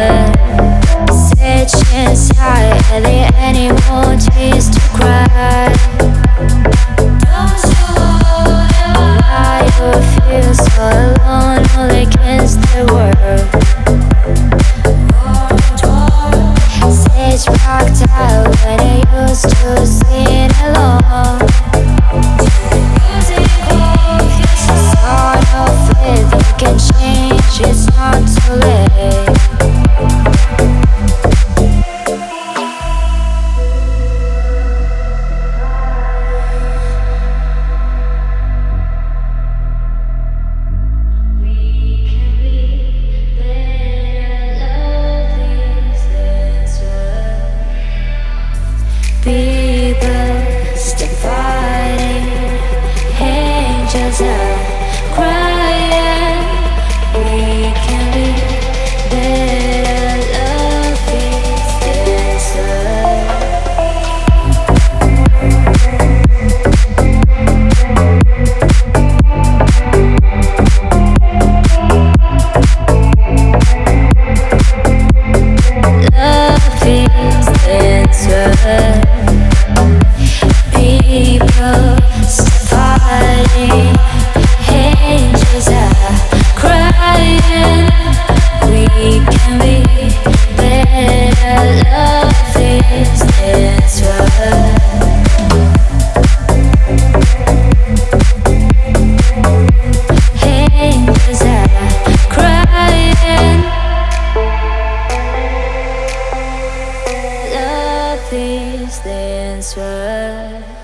answer. Answer.